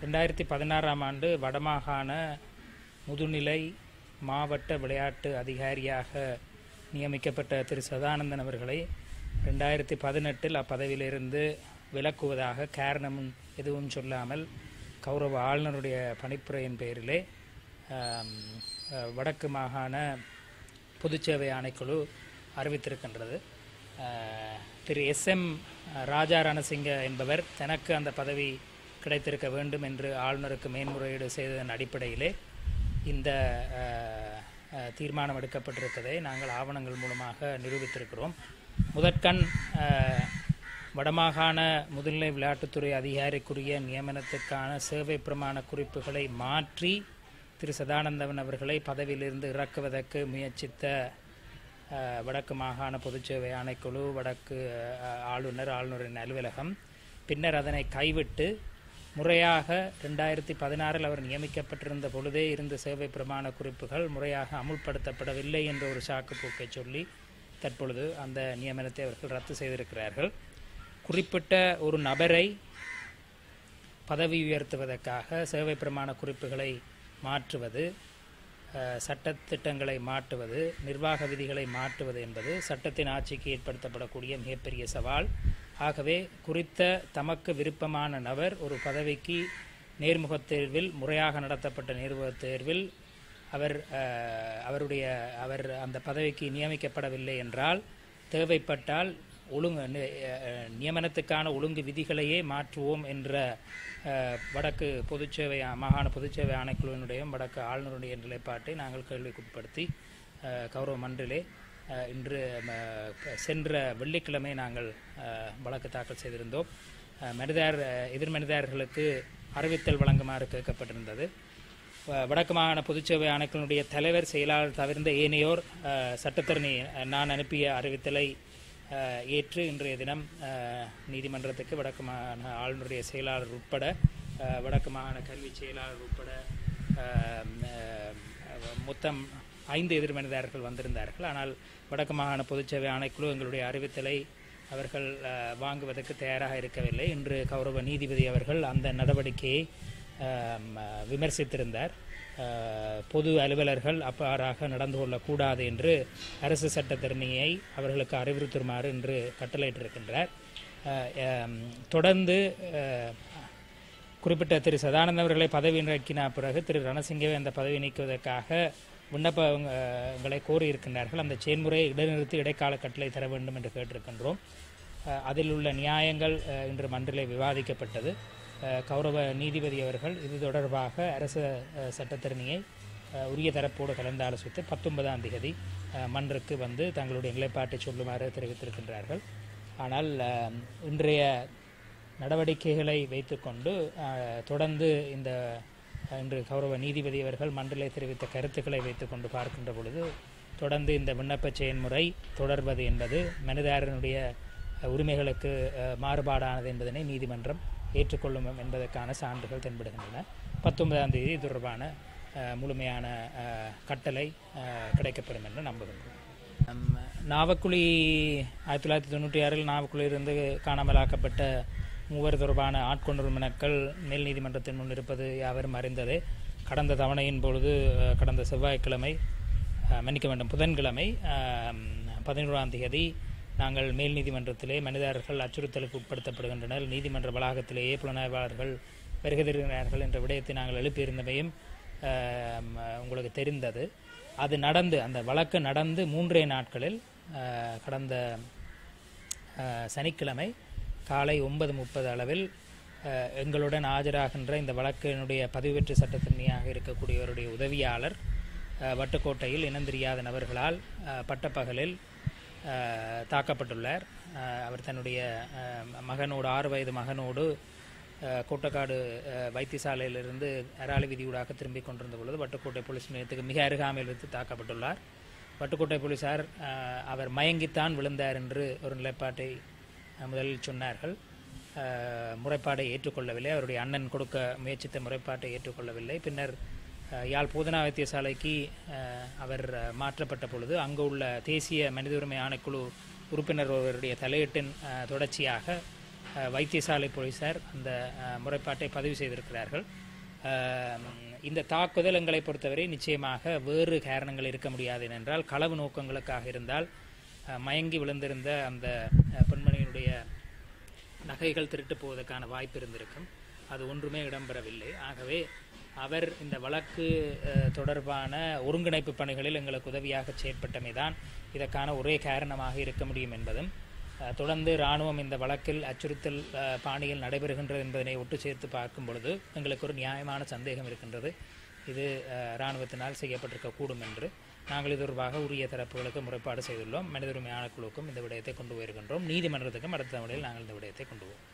ரெண்டாயிரத்தி பதினாறாம் ஆண்டு வடமாகாண முதுநிலை மாவட்ட விளையாட்டு அதிகாரியாக நியமிக்கப்பட்ட திரு. சதானந்தன் அவர்களை ரெண்டாயிரத்தி பதினெட்டில் அப்பதவியிலிருந்து விலக்குவதாக காரணம் எதுவும் சொல்லாமல் கௌரவ ஆளுநருடைய பணிப்புரையின் பேரிலே வடக்கு மாகாண பொதுச்சேவை ஆணைக்குழு அறிவித்திருக்கின்றது. திரு எஸ் எம் ராஜா ரணசிங்க என்பவர் தனக்கு அந்த பதவி கிடைத்திருக்க வேண்டும் என்று ஆளுநருக்கு மேன்முறையீடு செய்ததன் அடிப்படையிலே இந்த தீர்மானம் எடுக்கப்பட்டிருப்பதை நாங்கள் ஆவணங்கள் மூலமாக நிரூபித்திருக்கிறோம். முதற்கண் வடமாகாண முதுநிலை விளையாட்டுத்துறை அதிகாரிக்குரிய நியமனத்துக்கான சேவை பிரமாண குறிப்புகளை மாற்றி திரு சதானந்தவன் அவர்களை பதவியிலிருந்து இறக்குவதற்கு முயற்சித்த வடக்கு மாகாண பொதுச்சேவை ஆணைக்குழு வடக்கு ஆளுநர் ஆளுநரின் அலுவலகம். பின்னர் அதனை கைவிட்டு முறையாக ரெண்டாயிரத்தி பதினாறில் அவர் நியமிக்கப்பட்டிருந்த பொழுதே இருந்த சேவை பிரமாண குறிப்புகள் முறையாக அமுல்படுத்தப்படவில்லை என்ற ஒரு சாக்கு போக்கை சொல்லி தற்பொழுது அந்த நியமனத்தை அவர்கள் ரத்து செய்திருக்கிறார்கள். குறிப்பிட்ட ஒரு நபரை பதவி உயர்த்துவதற்காக சேவை பிரமாண குறிப்புகளை மாற்றுவது சட்டத்திட்டங்களை மாற்றுவது நிர்வாக விதிகளை மாற்றுவது என்பது சட்டத்தின் ஆட்சிக்கு ஏற்படுத்தப்படக்கூடிய மிகப்பெரிய சவால். ஆகவே குறித்த தமக்கு விருப்பமான நபர் ஒரு பதவிக்கு நேர்முகத் தேர்வில் முறையாக நடத்தப்பட்ட நேர்முகத் தேர்வில் அவர் அவருடைய அவர் அந்த பதவிக்கு நியமிக்கப்படவில்லை என்றால் தேவைப்பட்டால் ஒழுங்கு நியமனத்துக்கான ஒழுங்கு விதிகளையே மாற்றுவோம் என்ற வடக்கு பொதுச்சேவை மாகாண பொதுச்சேவை ஆணைக்குழுவினுடைய வடக்கு ஆளுநருடைய நிலைப்பாட்டை நாங்கள் கேள்விக்குட்படுத்தி கௌரவ மன்றிலே இன்று சென்ற வெள்ளிக்கிழமை நாங்கள் வழக்கு தாக்கல் செய்திருந்தோம். அஹ், மனிதர் எதிர் அறிவித்தல் வழங்குமாறு கேட்கப்பட்டிருந்தது. வ- வடக்கு மாகாண பொதுச்சேவை ஆணைக்குழுடைய தலைவர் செயலாளர் தவிர்ந்த ஏனையோர் சட்டத்தரணி நான் அனுப்பிய அறிவித்தலை ஏற்று இன்றைய தினம் நீதிமன்றத்துக்கு வடக்கு மாகாண ஆளுநருடைய செயலாளர் உட்பட வடக்கு மாகாண கல்வி செயலாளர் உட்பட மொத்தம் ஐந்து எதிர்மனிதார்கள் வந்திருந்தார்கள். ஆனால் வடக்கு மாகாண பொதுச்சேவை ஆணைக்குழு எங்களுடைய அறிவித்தலை அவர்கள் வாங்குவதற்கு தயாராக இருக்கவில்லை. இன்று கௌரவ நீதிபதி அவர்கள் அந்த நடவடிக்கையை விமர்சித்திருந்தார். பொது அலுவலர்கள் அப்பாறாக நடந்து கொள்ளக்கூடாது என்று அரசு சட்டத்தரணியை அவர்களுக்கு அறிவுறுத்துமாறு என்று கட்டளையிட்டிருக்கின்றார். தொடர்ந்து குறிப்பிட்ட திரு சதானந்த அவர்களை பதவி நீக்கின பிறகு திரு ரணசிங்கவை அந்த பதவி நீக்குவதற்காக விண்ணப்பங்களை கோரியிருக்கின்றார்கள். அந்த செயல்முறையை இடைநிறுத்தி இடைக்கால கட்டளை தர வேண்டும் என்று கேட்டிருக்கின்றோம். அதில் உள்ள நியாயங்கள் இன்று மன்றிலே விவாதிக்கப்பட்டது. கௌரவ நீதிபதி அவர்கள் இது தொடர்பாக அரசு சட்டத்திறனியை சட்டத்தரணியை உரிய தரப்போடு கலந்தாலோசித்து பத்தொன்பதாம் தேதி மன்றுக்கு வந்து தங்களுடைய நிலைப்பாட்டை சொல்லுமாறு தெரிவித்திருக்கின்றார்கள். ஆனால் இன்றைய நடவடிக்கைகளை வைத்துக்கொண்டு தொடர்ந்து இந்த இன்று கௌரவ நீதிபதி அவர்கள் மண்டலை தெரிவித்த கருத்துக்களை வைத்துக்கொண்டு பார்க்கின்ற பொழுது தொடர்ந்து இந்த விண்ணப்ப செயன்முறை தொடர்வது என்பது மனிதாரனுடைய உரிமைகளுக்கு மாறுபாடானது என்பதனை நீதிமன்றம் ஏற்றுக்கொள்ளும் என்பதற்கான சான்றுகள் தென்படுகின்றன. பத்தொன்பதாம் தேதி தொடர்பான முழுமையான கட்டளை கிடைக்கப்படும் கிடைக்கப்பெறும் என்று நம்புகின்றோம் நாவக்குழி ஆயிரத்தி தொள்ளாயிரத்தி தொண்ணூற்றி ஆறில் நாவக்குழியிலிருந்து காணாமலாக்கப்பட்ட மூவர் தொடர்பான ஆட்கொண்டு மனுக்கள் மேல் நீதிமன்றத்தின் முன் இருப்பது யாவரும் அறிந்ததே. கடந்த தவணையின் பொழுது கடந்த செவ்வாய்க்கிழமை மன்னிக்க வேண்டும் புதன்கிழமை பதினோராம் தேதி நாங்கள் மேல் நீதிமன்றத்திலே மனிதர்கள் அச்சுறுத்தலுக்கு உட்படுத்தப்படுகின்றனர். நீதிமன்ற வளாகத்திலேயே புலனாய்வாளர்கள் வருகிறார்கள் என்ற விடயத்தை நாங்கள் எழுப்பியிருந்தமையும் உங்களுக்கு தெரிந்தது. அது நடந்து அந்த வழக்கு நடந்து மூன்றே நாட்களில் கடந்த சனிக்கிழமை காலை ஒன்பது முப்பது அளவில் எங்களுடன் ஆஜராகின்ற இந்த வழக்கினுடைய பதிவு பெற்று சட்டத்தன்மையாக இருக்கக்கூடியவருடைய உதவியாளர் வட்டுக்கோட்டையில் இனந்தெரியாத நபர்களால் பட்டப்பகலில் தாக்கப்பட்டுள்ளார். அவர் தன்னுடைய மகனோடு ஆறு வயது மகனோடு கோட்டக்காடு வைத்தியசாலையிலிருந்து அராலி விதியூடாக திரும்பிக் கொண்டிருந்த பொழுது வட்டுக்கோட்டை போலீஸ் நிலையத்துக்கு மிக அருகாமையில் வைத்து தாக்கப்பட்டுள்ளார். வட்டுக்கோட்டை போலீசார் அவர் மயங்கித்தான் விழுந்தார் என்று ஒரு நிலைப்பாட்டை முதலில் சொன்னார்கள். முறைப்பாடை ஏற்றுக்கொள்ளவில்லை. அவருடைய அண்ணன் கொடுக்க முயற்சித்த முறைப்பாட்டை ஏற்றுக்கொள்ளவில்லை. பின்னர் யாழ் போதனா வைத்தியசாலைக்கு அவர் மாற்றப்பட்ட பொழுது அங்கு உள்ள தேசிய மனித உரிமை ஆணைக்குழு உறுப்பினர் ஒருவருடைய தலையீட்டின் தொடர்ச்சியாக வைத்தியசாலை போலீசார் அந்த முறைப்பாட்டை பதிவு செய்திருக்கிறார்கள். இந்த தாக்குதல் எங்களை பொறுத்தவரை நிச்சயமாக வேறு காரணங்கள் இருக்க முடியாது என்றால் களவு நோக்கங்களுக்காக இருந்தால் மயங்கி விழுந்திருந்த அந்த பெண்மணியினுடைய நகைகள் திருட்டு போவதற்கான வாய்ப்பு இருந்திருக்கும். அது ஒன்றுமே இடம்பெறவில்லை. ஆகவே அவர் இந்த வழக்கு தொடர்பான ஒருங்கிணைப்பு பணிகளில் எங்களுக்கு உதவியாக செயற்பட்டமைதான் இதற்கான ஒரே காரணமாக இருக்க முடியும் என்பதும் தொடர்ந்து இராணுவம் இந்த வழக்கில் அச்சுறுத்தல் பாணியில் நடைபெறுகின்றது என்பதனை ஒட்டு சேர்த்து பார்க்கும் பொழுது எங்களுக்கு ஒரு நியாயமான சந்தேகம் இருக்கின்றது. இது இராணுவத்தினால் செய்யப்பட்டிருக்கக்கூடும் என்று. நாங்கள் இது தொடர்பாக உரிய தரப்புகளுக்கு முறைப்பாடு செய்துள்ளோம். மனித உரிமை ஆணைக்குழுவுக்கும் இந்த விடயத்தை கொண்டு போயிருக்கின்றோம். நீதிமன்றத்துக்கும் அடுத்த முறையில் நாங்கள் இந்த விடயத்தை கொண்டு போவோம்.